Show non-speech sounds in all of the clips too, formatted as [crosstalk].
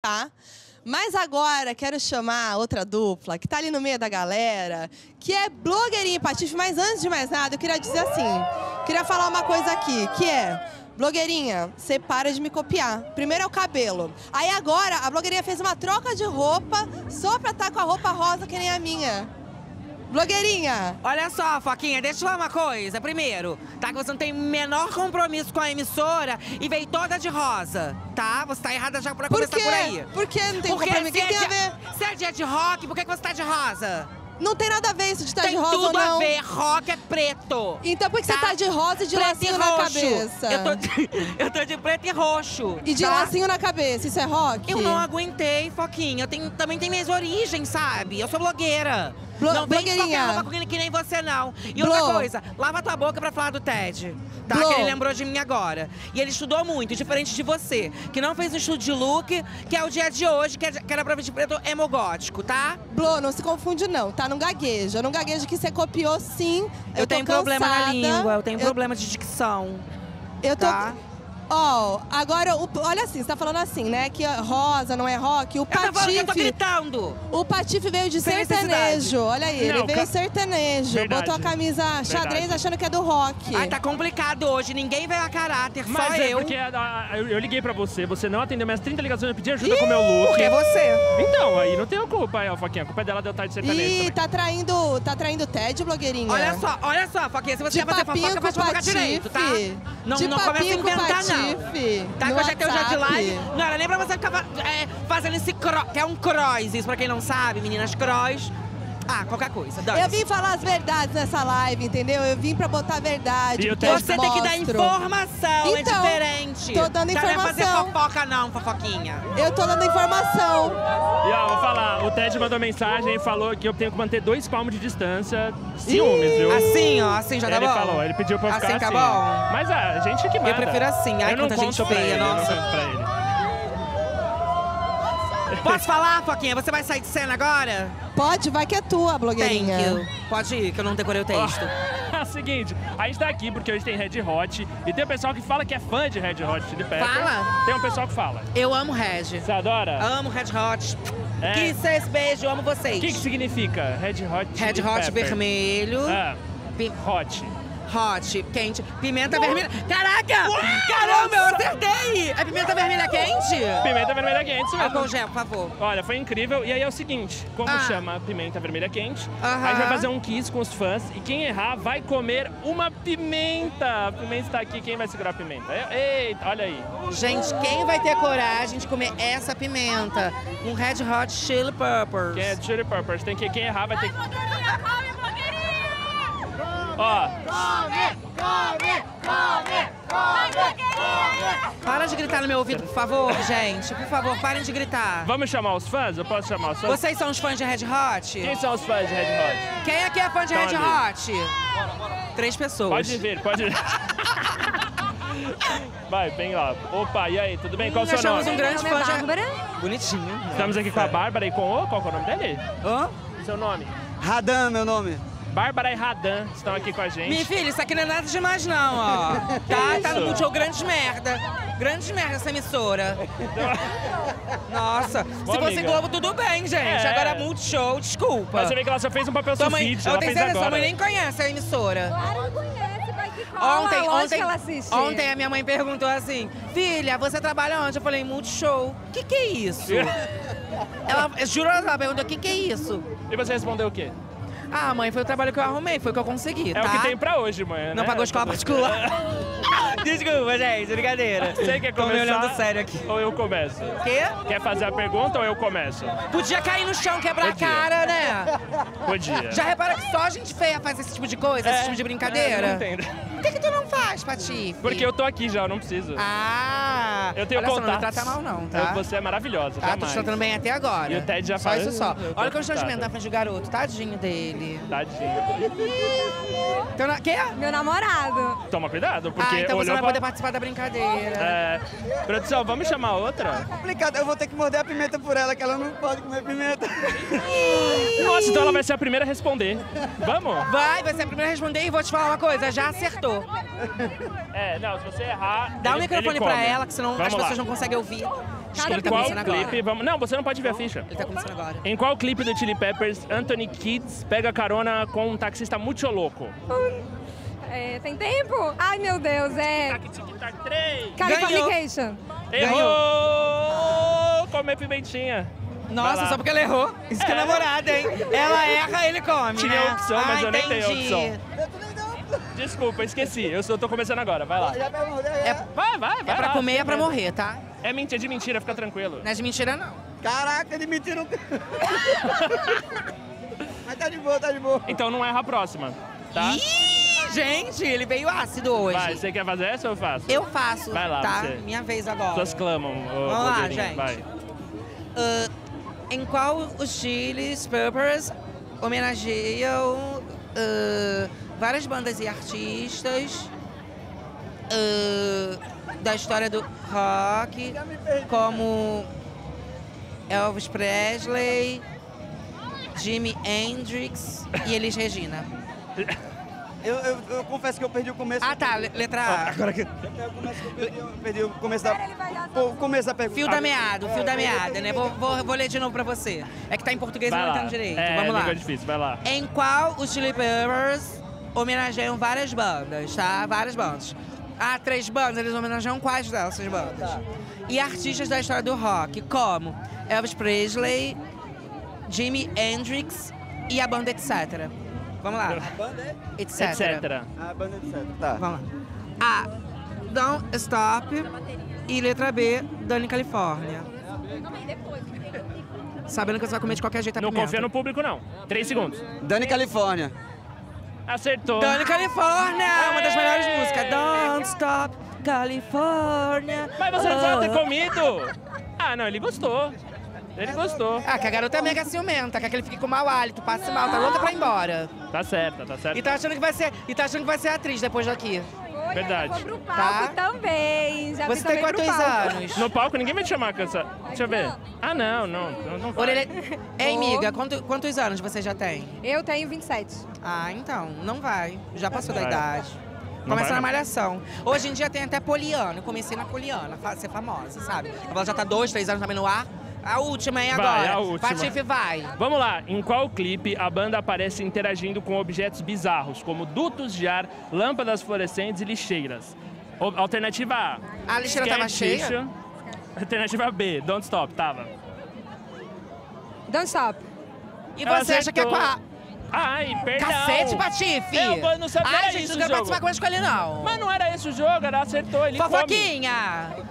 tá? Mas agora quero chamar outra dupla que tá ali no meio da galera, que é blogueirinha patife, mas antes de mais nada, eu queria dizer assim, queria falar uma coisa aqui, que é, blogueirinha, você para de me copiar. Primeiro é o cabelo. Aí agora a blogueirinha fez uma troca de roupa só pra estar tá com a roupa rosa que nem a minha. Blogueirinha! Olha só, Foquinha, deixa eu falar uma coisa. Primeiro, tá? Que você não tem menor compromisso com a emissora e veio toda de rosa, tá? Você tá errada já pra por começar quê? por aí. Por que não tem Porque compromisso? O que é tem a dia- ver? Se é dia de rock, por que, que você tá de rosa? Não tem nada a ver isso de estar tem de rosa ou tudo não. a ver, rock é preto. Então por que você Tá? tá de rosa e de preto lacinho e na cabeça? Eu tô, de, [laughs] eu tô de preto e roxo. E de tá? lacinho na cabeça, isso é rock? Eu não aguentei, Foquinha. Eu tenho, também tenho minhas origens, sabe? Eu sou blogueira. Blo- não vem de qualquer roupa que nem você, não. E Blo. outra coisa, lava tua boca pra falar do Ted. Tá? Blo. Que ele lembrou de mim agora. E ele estudou muito, diferente de você, que não fez um estudo de look, que é o dia de hoje, que, é, que era prova de preto hemogótico, tá? Blô, não se confunde não, tá? Não gagueja. Não gagueja que você copiou sim. Eu, tô tenho problema na língua, eu tenho Eu- problema de dicção. Eu tô... Tá. Ó, agora, o- olha assim, você tá falando assim, né? Que rosa não é rock. O que eu tô Patife, gritando. o Patife veio de sertanejo. Olha aí, ele Não, veio ca- sertanejo. Verdade. Botou a camisa xadrez Verdade. achando que é do rock. Ai, tá complicado hoje, ninguém veio a caráter, só Mas é eu. porque a- a- eu, eu liguei pra você, você não atendeu minhas 30 ligações, eu pedi ajuda com o meu look. Porque é você. Então, aí não tem culpa aí, ó, Foquinha. A culpa é dela de eu estar de sertanejo Ih, também. tá traindo, tá traindo Ted, blogueirinha. Olha só, olha só, Foquinha, se você De quer fazer fofoca, faz fofoca patife. direito, tá? Não, De não começa a inventar, não. Tá, no que hoje é teu dia de WhatsApp. live. Não era nem pra você ficar é, fazendo esse cross, que é um cross, isso pra quem não sabe, meninas cross. Ah, qualquer coisa, dane Eu vim falar as verdades nessa live, entendeu? Eu vim pra botar a verdade. E Você tem que dar informação, é Então, diferente. tô dando Tá, Não é fazer informação. fofoca não, fofoquinha. Eu tô dando informação. E ó, vou falar, o Ted mandou mensagem e falou que eu tenho que manter dois palmos de distância. Ciúmes, viu? Assim, ó, assim já tá ele bom? falou, ele pediu pra eu ficar Assim assim. tá bom? Mas ah, a gente que manda. Eu prefiro assim. Ai, eu não quanta gente feia, ele, eu não nossa. conto pra ele. Posso falar, Foquinha? Você vai sair de cena agora? Pode, vai que é tua, Thank blogueirinha. you. Pode ir, que eu não decorei o texto. Ó, [laughs] Seguinte, a gente tá aqui porque hoje tem Red Hot e tem o pessoal que fala que é fã de Red Hot Chili Peppers. Fala? Tem um pessoal que fala. Eu amo Reg. Você adora? Amo Red Hot. É. Kisses, beijo, amo vocês. O que, que significa Red Hot Chili Red Hot Pepper? vermelho. Ah, hot. Hot, quente. Pimenta vermelha. Caraca! Caramba, eu acertei! É pimenta vermelha quente? Pimenta vermelha quente, mesmo. Álcool gel, por favor. Olha, foi incrível. E aí é o seguinte, como Ah. chama pimenta vermelha quente, Aham. a gente vai fazer um quiz com os fãs e quem errar vai comer uma pimenta. A pimenta está aqui, quem vai segurar a pimenta? Eita, olha aí. Gente, quem vai ter coragem de comer essa pimenta? Um Red Hot Chili Peppers. Quem é Chili Peppers, tem que, quem errar vai ter que... Ó, Para de gritar no meu ouvido, por favor, gente. Por favor, parem de gritar. vamos chamar os fãs? Eu posso chamar os fãs? Vocês são os fãs de Red Hot? Quem são os fãs de Red Hot? Quem aqui é fã de Red ali. Hot? Três pessoas. Pode vir, pode vir. [laughs] Vai, vem lá. Opa, e aí, tudo bem? Qual o seu nome? um grande nome fã é de... Bárbara. Bonitinho. Estamos aqui com a Bárbara e com o... Qual que é o nome dele? Hã? Seu nome? Radan, meu nome. Bárbara e Radan estão aqui com a gente. Minha filha, isso aqui não é nada demais não, ó. [laughs] Tá, tá no Multishow grandes merda. Grandes merda essa emissora. [laughs] Nossa, se fosse amiga. Globo tudo bem, gente. É. Agora Multishow, desculpa. Mas você vê que ela só fez um papel Sua mãe, sulfite, eu tenho certeza, sua mãe nem conhece a emissora. Claro que conhece, vai que cola. Ontem, ontem, que ela assiste. ontem a minha mãe perguntou assim, filha, você trabalha onde? Eu falei, Multishow. O que que é isso? [laughs] ela, juro, ela perguntou, o que que é isso? E você respondeu o quê? Ah, mãe, foi o trabalho que eu arrumei, foi o que eu consegui, É tá? o que tem pra hoje, mãe. Não né? pagou escola [laughs] particular. Desculpa, gente, brincadeira. Você quer Tô começar? me olhando sério aqui. Ou eu começo? Quê? Quer fazer a pergunta ou eu começo? Podia cair no chão, quebrar Podia. a cara, né? Podia. Já repara que só gente feia faz esse tipo de coisa, esse tipo de É, eu brincadeira? não entendo. Por que, que tu não faz, Patife? Porque eu tô aqui já, eu não preciso. Ah! eu tenho Olha só, não me contato. trata mal não, tá? Você é maravilhosa, Tá, tô jamais. te tratando bem até agora. E o Ted já Só faz- isso só. eu tô Olha o constrangimento na frente do garoto, tadinho dele. Tadinho. Então, na... Quê? Meu namorado. Toma cuidado, porque Ah, então você vai pra... poder participar da brincadeira. É... Produção, vamos chamar outra? Complicado, eu vou ter que morder a pimenta por ela, que ela não pode comer pimenta. Então ela vai ser a primeira a responder. Vamos? Vai, vai ser a primeira a responder e vou te falar uma coisa, já acertou. É, não, se você errar. Dá o ele- microfone pra ela, que senão Vamos as lá. pessoas não conseguem ouvir. Cada Ele tá Qual clipe? Vamos... Não, você não pode ver a ficha. Ele tá começando agora. Em qual clipe do Chili Peppers Anthony Kids pega carona com um taxista muito louco? É, tem tempo? Ai, meu Deus, é... Tac, tic, tac, três. Californication. Errou! Come pimentinha. Nossa, só porque ela errou. Isso que é É. namorada, hein? Ela erra, ele come, Tinha né? opção, mas ah, eu nem entendi. opção. Desculpa, esqueci. Eu só tô começando agora. Vai lá. É. Vai, vai, vai. é pra lá, comer, é pra morrer, tá? É mentira, é de mentira, fica tranquilo. Não é de mentira, não. Caraca, de mentira. [laughs] Mas tá de boa, tá de boa. Então não erra a próxima, tá? Ih, gente, ele veio ácido hoje. Vai, você quer fazer essa ou eu faço? Eu faço, Vai lá, tá? você. Minha vez agora. Pessoas clamam. ô, Vamos lá, gente. Vai. Ah, em qual os Chilis Peppers homenageiam ah, várias bandas e artistas ah, da história do rock, como Elvis Presley, Jimi Hendrix e Elis Regina. [laughs] Eu, eu, eu confesso que eu perdi o começo. Ah, tá, le- letra A. Agora que. Eu confesso que eu perdi, eu perdi o começo da. O começo da pergunta. Fio da meada, fio da É, meada, né? Vou, vou, vou ler de novo pra você. É que tá em português e Vai eu não entendo direito. É, Vamos lá. língua difícil, vai lá. Em qual os Chili Peppers homenageiam várias bandas, tá? Várias bandas. Ah, três bandas, eles homenageiam quais dessas bandas? E artistas da história do rock, como Elvis Presley, Jimi Hendrix e a banda Etc. Vamos lá. Banda é? Etc. Etc. A banda é etc. Tá. Vamos lá. A. Don't Stop. E letra B, Dani Califórnia. Sabendo que você vai comer de qualquer jeito a Não pimenta. confia no público, não. Três segundos. Dani Califórnia. Acertou. Dani Califórnia, é uma das melhores músicas. Don't Stop, California. Mas você não precisava ter Oh. comido. Ah, não, ele gostou. Ele gostou. Ah, que a garota é mega ciumenta, quer que ele fique com mau hálito, passe mal, tá louca pra ir embora. Tá certo, tá certo. E tá achando que vai ser, e tá achando que vai ser atriz depois daqui. Verdade. Eu vou pro palco Tá. também. Já Você tem quantos anos? No palco ninguém vai te chamar essa. Deixa eu ver. Ah, não, não. Não, não vai. Orelha... [laughs] Ei, amiga, quanto- quantos anos você já tem? Eu tenho 27. Ah, então, não vai. Já passou da Vai. idade. Não Começa na não. malhação. Hoje em dia tem até poliana. Eu comecei na poliana, ser famosa, sabe? Ela já tá dois, três anos também no ar. A última, hein, Vai, agora? a última. Patife vai. Vamos lá, em qual clipe a banda aparece interagindo com objetos bizarros, como dutos de ar, lâmpadas fluorescentes e lixeiras? Alternativa A. A lixeira Scared tava cheia? Tissue. Alternativa B, Don't Stop, tava. Don't stop. E você acha que é com a... Ai, perdão. Cacete, Patife! Eu não sabia Ai, gente, isso não o quero jogo. participar com ele não. Mas não era esse o jogo, era acertou, ele come. Fofoquinha!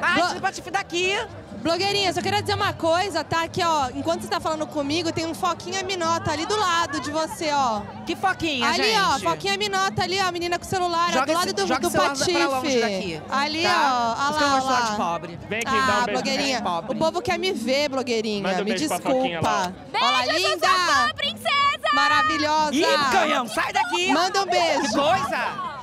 Ai, Bo- tira o Patife daqui. Blogueirinha, só queria dizer uma coisa, tá? Que, ó, enquanto você tá falando comigo, tem um Foquinha Minota ali do lado de você, ó. Que foquinha, ali, gente? ó, Foquinha Minota ali, ó, menina com o celular, ó, Joga do lado esse- do, joga do Patife. pra longe daqui, Ali, tá? ó, Porque eu ó lá, de ó. pobre. Vem aqui, dá um Ah, beijo. blogueirinha, Pobre. o povo quer me ver, blogueirinha. Manda um me beijo lá. desculpa. Olá, linda! princesa! Maravilhosa! Ih, canhão, sai daqui! Manda um Que beijo. coisa!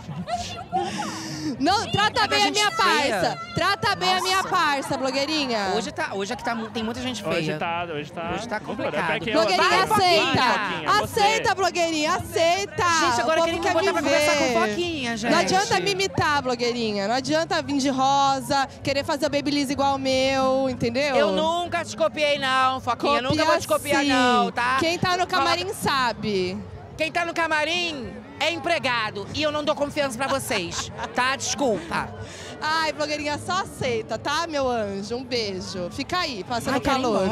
[laughs] Não, trata bem a minha feia. parça. Trata bem a minha Nossa. parça, blogueirinha. Hoje, tá, hoje aqui tá, mu- tem muita gente feia. Hoje tá, hoje tá. Hoje tá complicado. por- é que Blogueirinha, Vai, aceita. Foquinha, você. aceita, blogueirinha, aceita. Gente, agora povo querem me quer botar pra me conversar com ver. Foquinha, gente. Não adianta me imitar, blogueirinha. Não adianta vir de rosa, querer fazer o babyliss igual o meu, entendeu? Eu nunca te copiei, não, Foquinha. Copia nunca vou te copiar, sim. não, tá? Quem tá no camarim sabe. Quem tá no camarim é empregado. E eu não dou confiança pra vocês, tá? Desculpa. Ai, blogueirinha, só aceita, tá, meu anjo? Um beijo. Fica aí, passando Ai, calor.